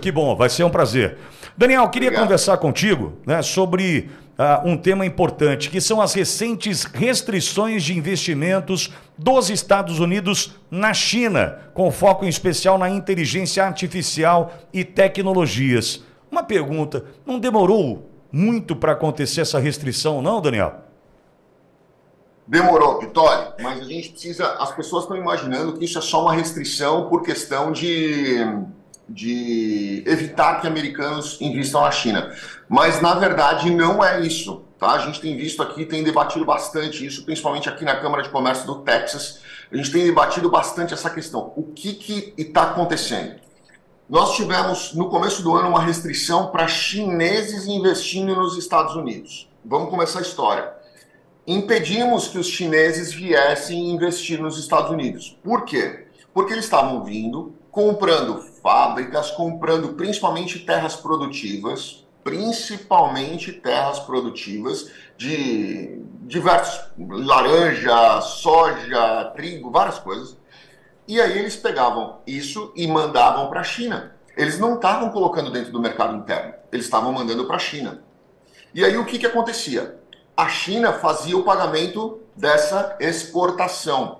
Que bom, vai ser um prazer. Daniel, queria Obrigado. conversar contigo né, sobre uh, um tema importante, que são as recentes restrições de investimentos dos Estados Unidos na China, com foco em especial na inteligência artificial e tecnologias. Uma pergunta: não demorou muito para acontecer essa restrição, não, Daniel? Demorou, Vitória, mas a gente precisa. As pessoas estão imaginando que isso é só uma restrição por questão de, de evitar que americanos invistam na China. Mas na verdade não é isso. Tá? A gente tem visto aqui, tem debatido bastante isso, principalmente aqui na Câmara de Comércio do Texas. A gente tem debatido bastante essa questão. O que está acontecendo? Nós tivemos no começo do ano uma restrição para chineses investindo nos Estados Unidos. Vamos começar a história impedimos que os chineses viessem investir nos Estados Unidos. Por quê? Porque eles estavam vindo, comprando fábricas, comprando principalmente terras produtivas, principalmente terras produtivas de diversos laranja, soja, trigo, várias coisas. E aí eles pegavam isso e mandavam para a China. Eles não estavam colocando dentro do mercado interno, eles estavam mandando para a China. E aí o que, que acontecia? a China fazia o pagamento dessa exportação.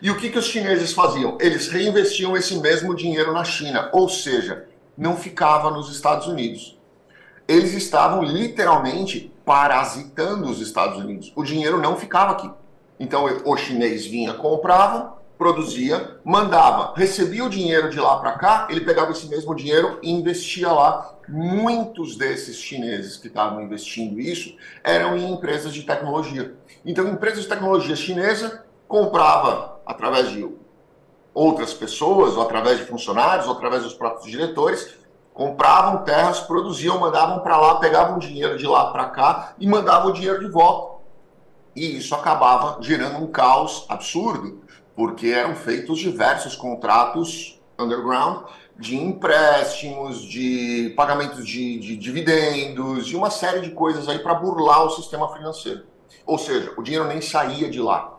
E o que, que os chineses faziam? Eles reinvestiam esse mesmo dinheiro na China, ou seja, não ficava nos Estados Unidos. Eles estavam literalmente parasitando os Estados Unidos. O dinheiro não ficava aqui. Então o chinês vinha, comprava, produzia, mandava, recebia o dinheiro de lá para cá, ele pegava esse mesmo dinheiro e investia lá. Muitos desses chineses que estavam investindo isso eram em empresas de tecnologia. Então, empresas de tecnologia chinesa comprava através de outras pessoas, ou através de funcionários, ou através dos próprios diretores, compravam terras, produziam, mandavam para lá, pegavam dinheiro de lá para cá e mandavam o dinheiro de volta. E isso acabava gerando um caos absurdo porque eram feitos diversos contratos underground de empréstimos, de pagamentos de, de dividendos, e uma série de coisas aí para burlar o sistema financeiro. Ou seja, o dinheiro nem saía de lá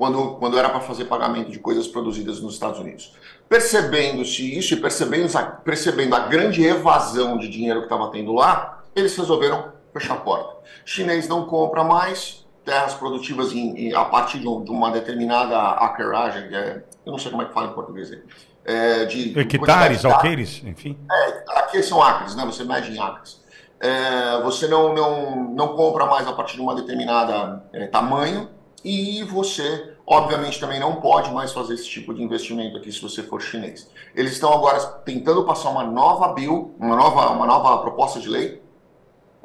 quando, quando era para fazer pagamento de coisas produzidas nos Estados Unidos. Percebendo-se isso e percebendo, percebendo a grande evasão de dinheiro que estava tendo lá, eles resolveram fechar a porta. chinês não compra mais, terras produtivas em, em, a partir de, um, de, uma determinada acreagem, é, eu não sei como é que fala em português, é, de hectares, alqueires, enfim. É, aqui são acres, né? Você mede em acres. É, você não, não, não compra mais a partir de uma determinada é, tamanho e você, obviamente, também não pode mais fazer esse tipo de investimento aqui se você for chinês. Eles estão agora tentando passar uma nova bill, uma nova, uma nova proposta de lei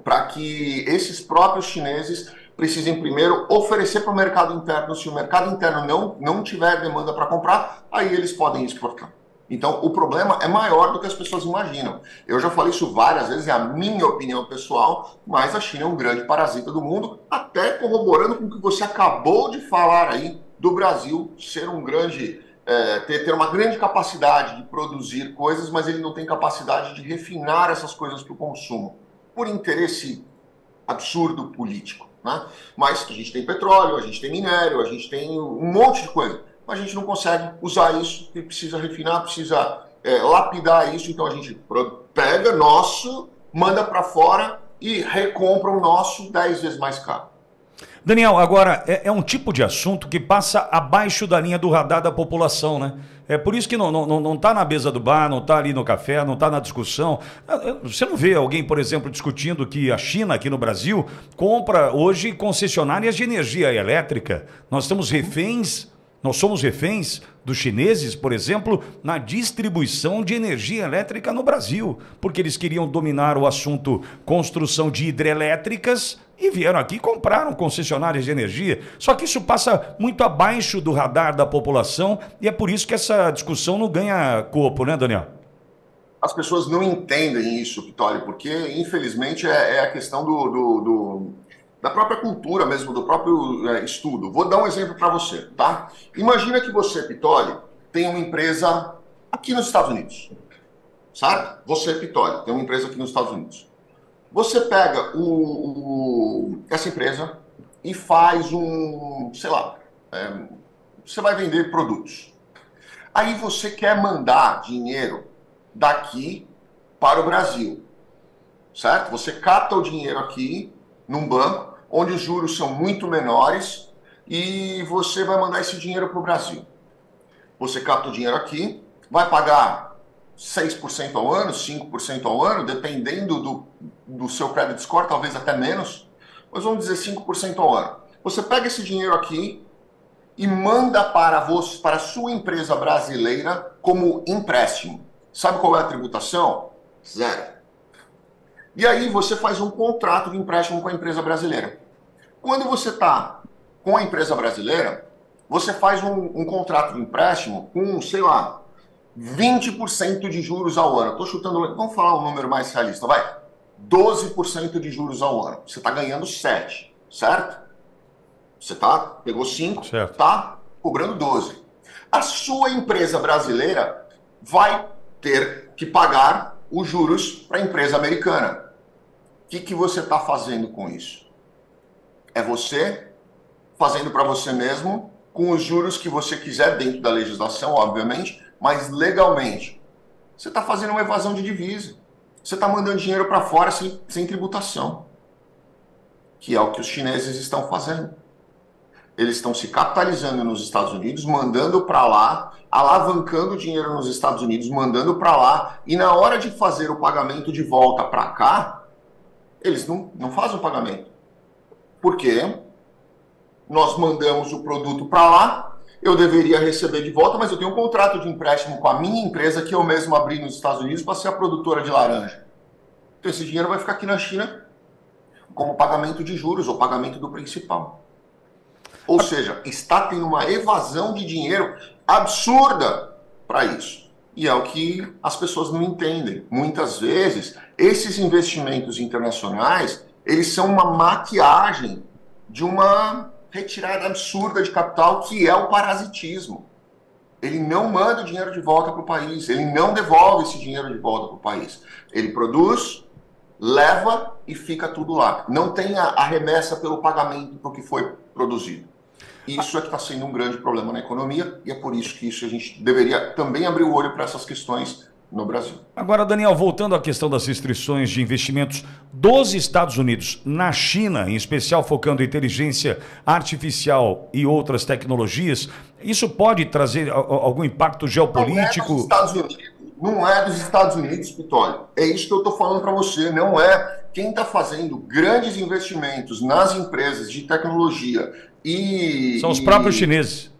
para que esses próprios chineses precisem primeiro oferecer para o mercado interno. Se o mercado interno não, não tiver demanda para comprar, aí eles podem exportar. Então, o problema é maior do que as pessoas imaginam. Eu já falei isso várias vezes, é a minha opinião pessoal, mas a China é um grande parasita do mundo, até corroborando com o que você acabou de falar aí do Brasil ser um grande. É, ter, ter uma grande capacidade de produzir coisas, mas ele não tem capacidade de refinar essas coisas para o consumo, por interesse absurdo político. Né? Mas a gente tem petróleo, a gente tem minério, a gente tem um monte de coisa. Mas a gente não consegue usar isso e precisa refinar, precisa é, lapidar isso. Então a gente pega nosso, manda para fora e recompra o nosso 10 vezes mais caro. Daniel, agora, é, é, um tipo de assunto que passa abaixo da linha do radar da população, né? É por isso que não está não, não tá na mesa do bar, não está ali no café, não está na discussão. Você não vê alguém, por exemplo, discutindo que a China, aqui no Brasil, compra hoje concessionárias de energia elétrica. Nós estamos reféns nós somos reféns dos chineses, por exemplo, na distribuição de energia elétrica no Brasil, porque eles queriam dominar o assunto construção de hidrelétricas e vieram aqui e compraram concessionárias de energia. Só que isso passa muito abaixo do radar da população e é por isso que essa discussão não ganha corpo, né, Daniel? As pessoas não entendem isso, Vitório, porque infelizmente é, é a questão do, do, do da própria cultura mesmo, do próprio é, estudo. Vou dar um exemplo para você, tá? Imagina que você, Pitoli, tem uma empresa aqui nos Estados Unidos, sabe? Você, Pitoli, tem uma empresa aqui nos Estados Unidos. Você pega o, o, essa empresa e faz um, sei lá, é, você vai vender produtos. Aí você quer mandar dinheiro daqui para o Brasil. Certo? Você capta o dinheiro aqui num banco, onde os juros são muito menores, e você vai mandar esse dinheiro para o Brasil. Você capta o dinheiro aqui, vai pagar 6% ao ano, 5% ao ano, dependendo do, do seu credit score, talvez até menos, mas vamos dizer 5% ao ano. Você pega esse dinheiro aqui e manda para, você, para a sua empresa brasileira como empréstimo. Sabe qual é a tributação? Zero. E aí você faz um contrato de empréstimo com a empresa brasileira. Quando você está com a empresa brasileira, você faz um, um contrato de empréstimo com, sei lá, 20% de juros ao ano. Estou chutando, vamos falar um número mais realista, vai. 12% de juros ao ano. Você está ganhando 7, certo? Você tá, pegou 5, está cobrando 12. A sua empresa brasileira vai ter que pagar os juros para a empresa americana. O que, que você está fazendo com isso? É você fazendo para você mesmo com os juros que você quiser dentro da legislação, obviamente, mas legalmente. Você está fazendo uma evasão de divisa. Você está mandando dinheiro para fora sem, sem tributação, que é o que os chineses estão fazendo. Eles estão se capitalizando nos Estados Unidos, mandando para lá, alavancando dinheiro nos Estados Unidos, mandando para lá, e na hora de fazer o pagamento de volta para cá, eles não, não fazem o pagamento. Por quê? nós mandamos o produto para lá, eu deveria receber de volta, mas eu tenho um contrato de empréstimo com a minha empresa que eu mesmo abri nos Estados Unidos para ser a produtora de laranja. Então esse dinheiro vai ficar aqui na China como pagamento de juros ou pagamento do principal. Ou seja, está tendo uma evasão de dinheiro absurda para isso. E é o que as pessoas não entendem. Muitas vezes, esses investimentos internacionais, eles são uma maquiagem de uma retirada absurda de capital, que é o parasitismo. Ele não manda o dinheiro de volta para o país, ele não devolve esse dinheiro de volta para o país. Ele produz, leva e fica tudo lá. Não tem a, remessa pelo pagamento do que foi produzido. Isso é que está sendo um grande problema na economia e é por isso que isso a gente deveria também abrir o olho para essas questões no Brasil. Agora, Daniel, voltando à questão das restrições de investimentos dos Estados Unidos na China, em especial focando em inteligência artificial e outras tecnologias, isso pode trazer algum impacto geopolítico? Não é dos Estados Unidos, não é dos Estados Unidos, Pitólio. É isso que eu estou falando para você. Não é quem está fazendo grandes investimentos nas empresas de tecnologia e. São os próprios chineses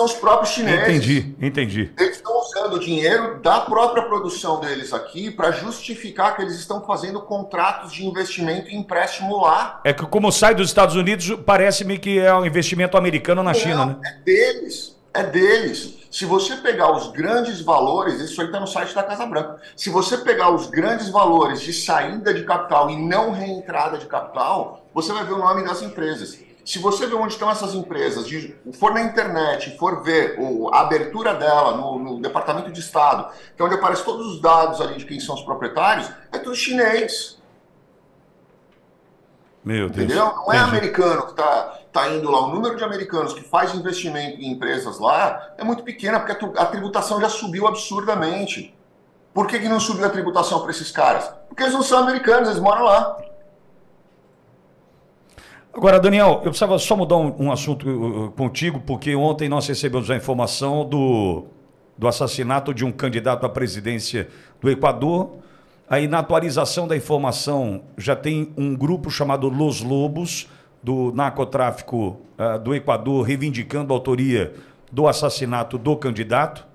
são os próprios chineses. Entendi, entendi. Eles estão usando o dinheiro da própria produção deles aqui para justificar que eles estão fazendo contratos de investimento e empréstimo lá. É que como sai dos Estados Unidos, parece-me que é um investimento americano na Não, China, né? É deles, é deles. Se você pegar os grandes valores, isso aí está no site da Casa Branca. Se você pegar os grandes valores de saída de capital e não reentrada de capital, você vai ver o nome das empresas. Se você ver onde estão essas empresas, de, for na internet, for ver o, a abertura dela no, no, Departamento de Estado, que é onde aparecem todos os dados ali de quem são os proprietários, é tudo chinês. Meu Deus. Entendeu? Não é Entendi. americano que está tá indo lá. O número de americanos que faz investimento em empresas lá é muito pequena, porque a tributação já subiu absurdamente. Por que, que não subiu a tributação para esses caras? Porque eles não são americanos, eles moram lá. Agora, Daniel, eu precisava só mudar um, um assunto uh, uh, contigo, porque ontem nós recebemos a informação do, do assassinato de um candidato à presidência do Equador. Aí, na atualização da informação, já tem um grupo chamado Los Lobos, do narcotráfico uh, do Equador, reivindicando a autoria do assassinato do candidato.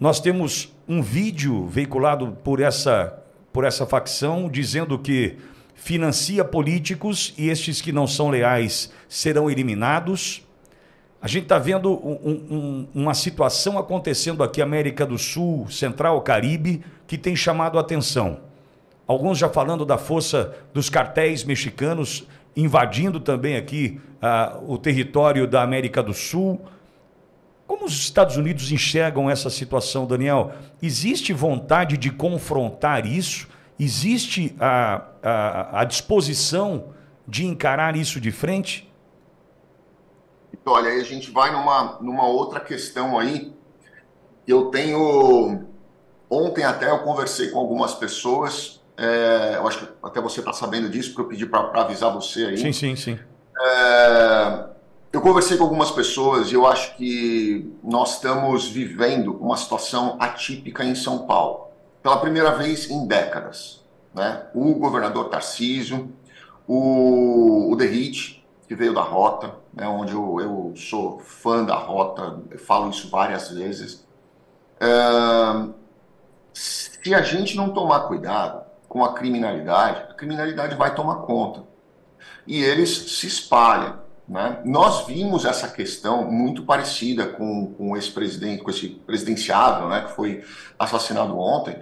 Nós temos um vídeo veiculado por essa, por essa facção dizendo que financia políticos e estes que não são leais serão eliminados. A gente está vendo um, um, uma situação acontecendo aqui, América do Sul, Central, Caribe, que tem chamado a atenção. Alguns já falando da força dos cartéis mexicanos invadindo também aqui uh, o território da América do Sul. Como os Estados Unidos enxergam essa situação, Daniel? Existe vontade de confrontar isso? Existe a, a, a disposição de encarar isso de frente? Olha, aí a gente vai numa, numa outra questão aí. Eu tenho ontem até eu conversei com algumas pessoas, é, eu acho que até você está sabendo disso, porque eu pedi para avisar você aí. Sim, sim, sim. É, eu conversei com algumas pessoas e eu acho que nós estamos vivendo uma situação atípica em São Paulo, pela primeira vez em décadas. Né? O governador Tarcísio, o, o Derrite, que veio da Rota, né, onde eu, eu sou fã da Rota, falo isso várias vezes. Se a gente não tomar cuidado com a criminalidade, a criminalidade vai tomar conta. E eles se espalham. Né? Nós vimos essa questão muito parecida com, com esse presidente, com esse presidenciável né, que foi assassinado ontem.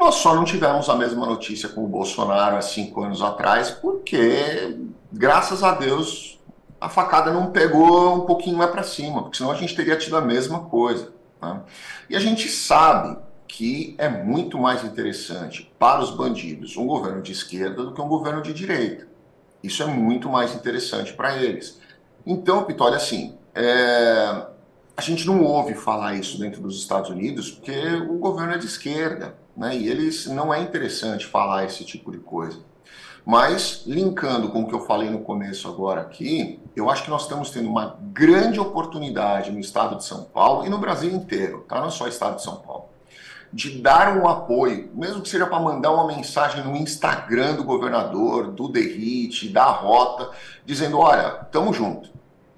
Nós só não tivemos a mesma notícia com o Bolsonaro há cinco anos atrás, porque, graças a Deus, a facada não pegou um pouquinho mais para cima, porque senão a gente teria tido a mesma coisa. Né? E a gente sabe que é muito mais interessante para os bandidos um governo de esquerda do que um governo de direita. Isso é muito mais interessante para eles. Então, Pitolli, assim, é... a gente não ouve falar isso dentro dos Estados Unidos porque o governo é de esquerda, né? E eles não é interessante falar esse tipo de coisa. Mas, linkando com o que eu falei no começo agora aqui, eu acho que nós estamos tendo uma grande oportunidade no estado de São Paulo e no Brasil inteiro, tá? Não só estado de São Paulo de dar um apoio, mesmo que seja para mandar uma mensagem no Instagram do governador, do Derrite, da Rota, dizendo: olha, estamos junto.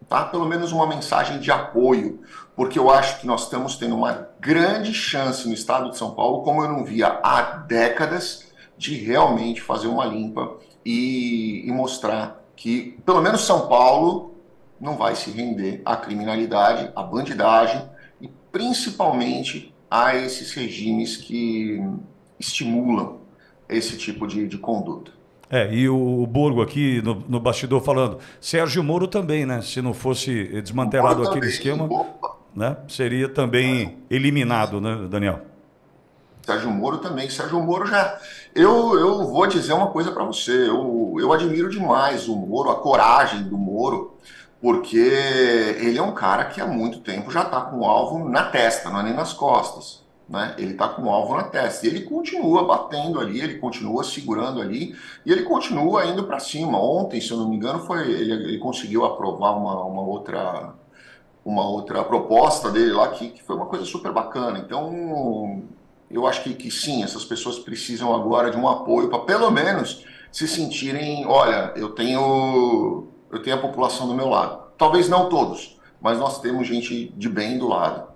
Tá? Pelo menos uma mensagem de apoio, porque eu acho que nós estamos tendo uma grande chance no estado de São Paulo, como eu não via há décadas, de realmente fazer uma limpa e, e mostrar que, pelo menos, São Paulo não vai se render à criminalidade, à bandidagem e principalmente a esses regimes que estimulam esse tipo de, de conduta. É, e o Borgo aqui no, no, bastidor falando, Sérgio Moro também, né? Se não fosse desmantelado aquele também, esquema, né? seria também eliminado, né, Daniel? Sérgio Moro também. Sérgio Moro já. Eu, eu vou dizer uma coisa para você. Eu, eu admiro demais o Moro, a coragem do Moro porque ele é um cara que há muito tempo já está com o alvo na testa, não é nem nas costas. Né? Ele está com o alvo na testa. E ele continua batendo ali, ele continua segurando ali, e ele continua indo para cima. Ontem, se eu não me engano, foi ele, ele conseguiu aprovar uma, uma, outra uma outra proposta dele lá que, que foi uma coisa super bacana. Então, eu acho que, que sim, essas pessoas precisam agora de um apoio para pelo menos se sentirem, olha, eu tenho eu tenho a população do meu lado. Talvez não todos, mas nós temos gente de bem do lado.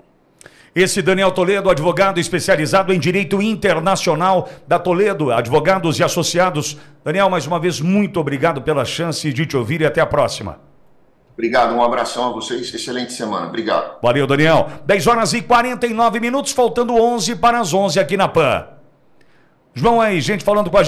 Esse Daniel Toledo, advogado especializado em direito internacional da Toledo, advogados e associados. Daniel, mais uma vez, muito obrigado pela chance de te ouvir e até a próxima. Obrigado, um abração a vocês, excelente semana, obrigado. Valeu, Daniel. 10 horas e 49 minutos, faltando 11 para as 11 aqui na PAN. João aí, gente falando com a gente.